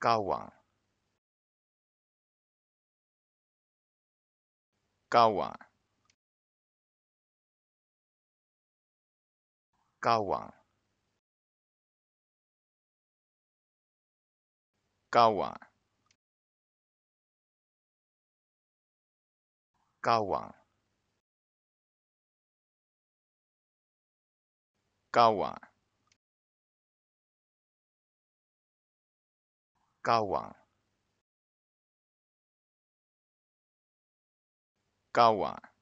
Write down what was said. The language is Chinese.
交往，交往，交往，交往，交往，交往。交往，交往。